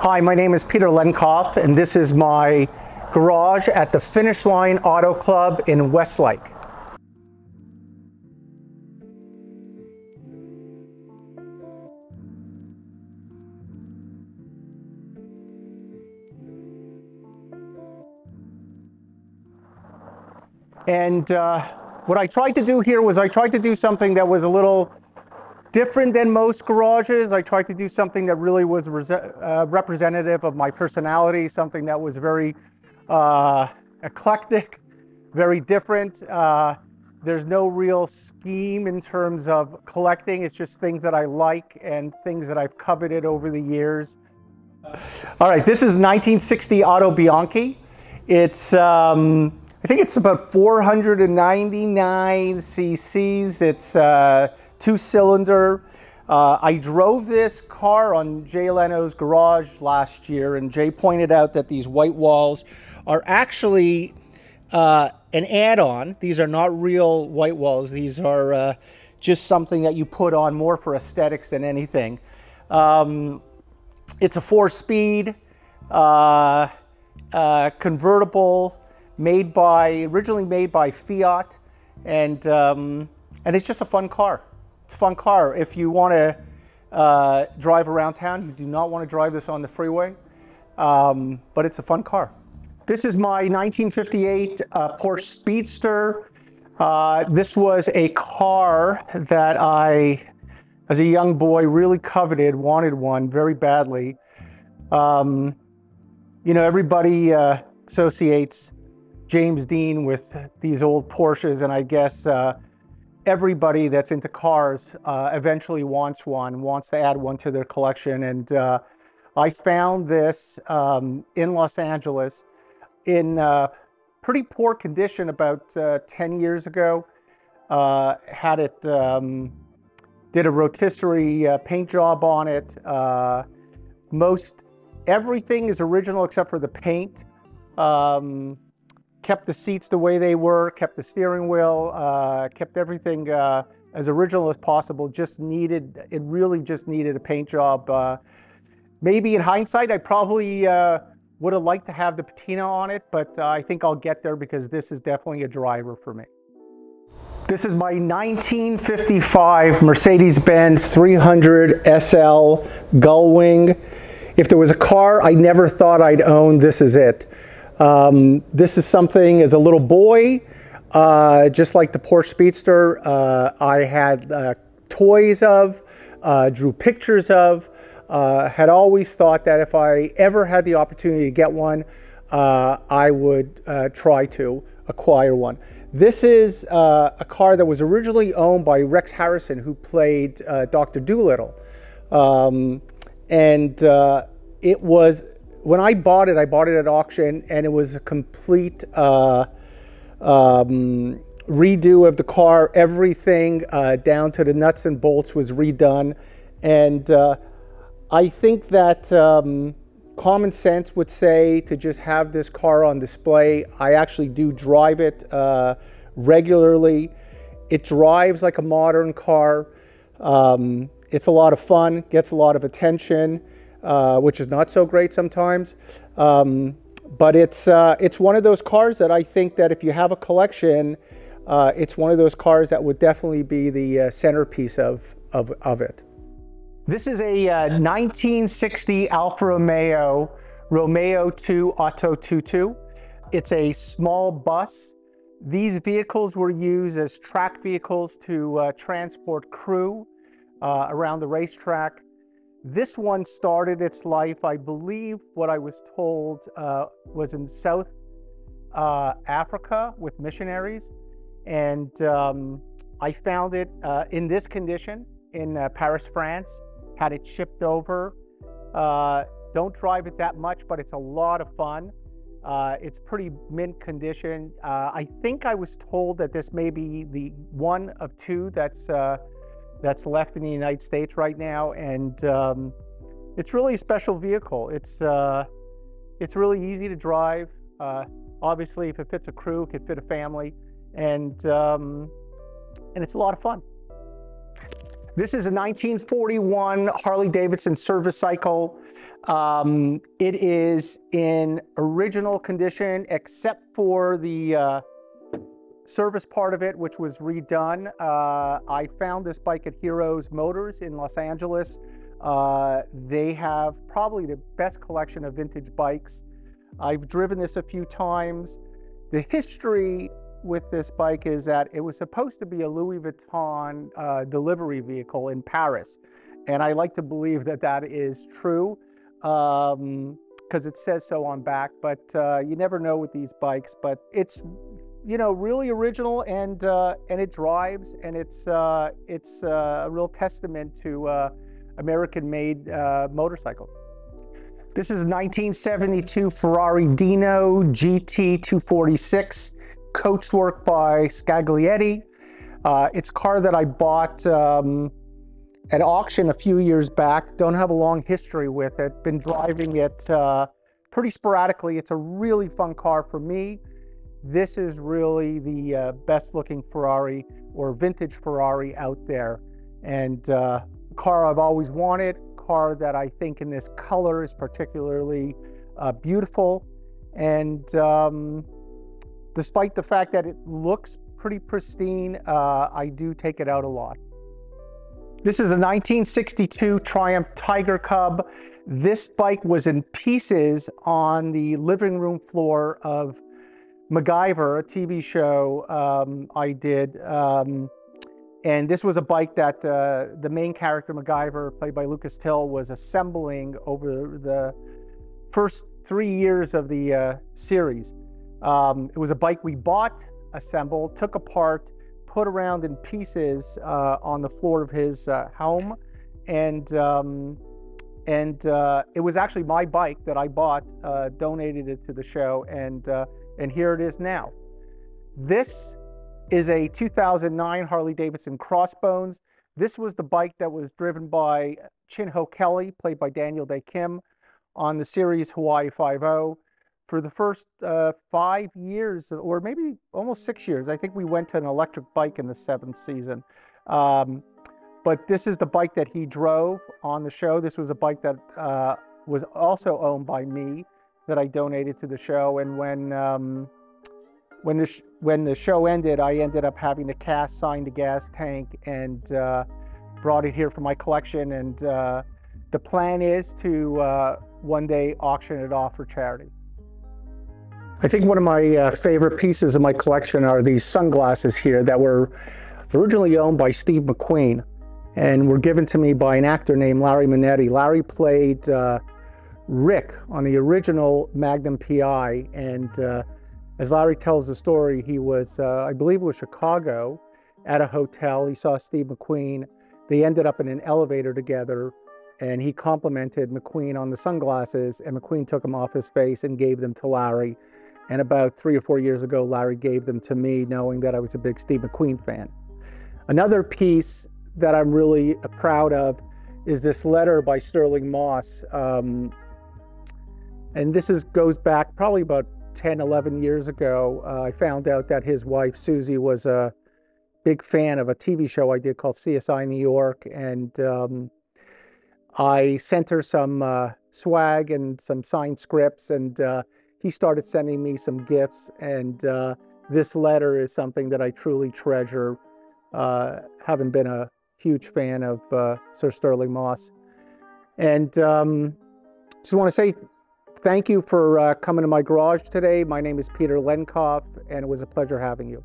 Hi, my name is Peter Lenkov, and this is my garage at the Finish Line Auto Club in Westlake. And uh, what I tried to do here was I tried to do something that was a little different than most garages. I tried to do something that really was uh, representative of my personality, something that was very uh, eclectic, very different. Uh, there's no real scheme in terms of collecting. It's just things that I like and things that I've coveted over the years. All right, this is 1960 Autobianchi. It's um, I think it's about 499 cc's. It's uh, two cylinder. Uh, I drove this car on Jay Leno's garage last year, and Jay pointed out that these white walls are actually uh, an add-on. These are not real white walls. These are uh, just something that you put on more for aesthetics than anything. Um, it's a four-speed uh, uh, convertible made by, originally made by Fiat, and, um, and it's just a fun car. Fun car. If you want to uh, drive around town, you do not want to drive this on the freeway, um, but it's a fun car. This is my 1958 uh, Porsche Speedster. Uh, this was a car that I, as a young boy, really coveted, wanted one very badly. Um, you know, everybody uh, associates James Dean with these old Porsches, and I guess uh, everybody that's into cars uh, eventually wants one, wants to add one to their collection. And uh, I found this um, in Los Angeles in uh, pretty poor condition about uh, 10 years ago. Uh, had it, um, did a rotisserie paint job on it. most everything is original except for the paint. Um, kept the seats the way they were, kept the steering wheel, uh, kept everything uh, as original as possible. Just needed, it really just needed a paint job. Uh, maybe in hindsight, I probably uh, would have liked to have the patina on it, but uh, I think I'll get there because this is definitely a driver for me. This is my 1955 Mercedes-Benz 300 SL Gullwing. If there was a car I never thought I'd own, this is it. Um, this is something as a little boy, uh, just like the Porsche Speedster, uh, I had uh, toys of, uh, drew pictures of, uh, had always thought that if I ever had the opportunity to get one, uh, I would try to acquire one. This is a car that was originally owned by Rex Harrison, who played Dr. Dolittle. Um, and it was when I bought it, I bought it at auction, and it was a complete uh, um, redo of the car. Everything uh, down to the nuts and bolts was redone, and uh, I think that um, common sense would say to just have this car on display. I actually do drive it uh, regularly. It drives like a modern car. Um, it's a lot of fun, gets a lot of attention uh, which is not so great sometimes. Um, but it's, uh, it's one of those cars that I think that if you have a collection, uh, it's one of those cars that would definitely be the uh, centerpiece of, of, of it. This is a 1960 uh, Alfa Romeo Romeo 2 Auto 22. It's a small bus. These vehicles were used as track vehicles to transport crew around the racetrack. This one started its life, I believe, what I was told uh, was in South uh, Africa with missionaries. And um, I found it uh, in this condition in uh, Paris, France, had it shipped over. Uh, don't drive it that much, but it's a lot of fun. Uh, it's pretty mint condition. I think I was told that this may be the one of two that's that's left in the United States right now. And um, it's really a special vehicle. It's, uh, it's really easy to drive. Uh, obviously, if it fits a crew, it could fit a family. And, um, and it's a lot of fun. This is a 1941 Harley Davidson service cycle. Um, it is in original condition except for the uh, service part of it, which was redone. Uh, I found this bike at Heroes Motors in Los Angeles. Uh, they have probably the best collection of vintage bikes. I've driven this a few times. The history with this bike is that it was supposed to be a Louis Vuitton uh, delivery vehicle in Paris. And I like to believe that that is true because um, it says so on back, but uh, you never know with these bikes, but it's you know, really original and uh, and it drives and it's uh, it's uh, a real testament to uh, American-made uh, motorcycles. This is 1972 Ferrari Dino GT 246, coachwork by Scaglietti. Uh, it's a car that I bought um, at auction a few years back. Don't have a long history with it. Been driving it pretty sporadically. It's a really fun car for me this is really the uh, best looking Ferrari or vintage Ferrari out there. And uh, car I've always wanted, car that I think in this color is particularly uh, beautiful. And um, despite the fact that it looks pretty pristine, uh, I do take it out a lot. This is a 1962 Triumph Tiger Cub. This bike was in pieces on the living room floor of MacGyver, a TV show um, I did. Um, and this was a bike that uh, the main character, MacGyver, played by Lucas Till, was assembling over the first three years of the uh, series. Um, it was a bike we bought, assembled, took apart, put around in pieces uh, on the floor of his uh, home. And, um, and uh, it was actually my bike that I bought, uh, donated it to the show. And and here it is now. This is a 2009 Harley Davidson Crossbones. This was the bike that was driven by Chin Ho Kelly, played by Daniel Dae Kim, on the series Hawaii Five-O. For the first uh, five years, or maybe almost six years, I think we went to an electric bike in the seventh season. Um, but this is the bike that he drove on the show. This was a bike that uh, was also owned by me that I donated to the show. And when um, when the when the show ended, I ended up having the cast sign the gas tank and uh, brought it here for my collection. And uh, the plan is to uh, one day auction it off for charity. I think one of my uh, favorite pieces of my collection are these sunglasses here that were originally owned by Steve McQueen and were given to me by an actor named Larry Manetti. Larry played uh, Rick on the original Magnum PI. And uh, as Larry tells the story, he was, uh, I believe it was Chicago, at a hotel. He saw Steve McQueen. They ended up in an elevator together and he complimented McQueen on the sunglasses and McQueen took them off his face and gave them to Larry. And about three or four years ago, Larry gave them to me knowing that I was a big Steve McQueen fan. Another piece that I'm really proud of is this letter by Stirling Moss um, and this is goes back probably about 10, 11 years ago. Uh, I found out that his wife, Susie, was a big fan of a TV show I did called CSI New York. And um, I sent her some uh, swag and some signed scripts. And uh, he started sending me some gifts. And uh, this letter is something that I truly treasure, uh, having been a huge fan of uh, Sir Stirling Moss. And um, just want to say Thank you for uh, coming to my garage today. My name is Peter Lenkov, and it was a pleasure having you.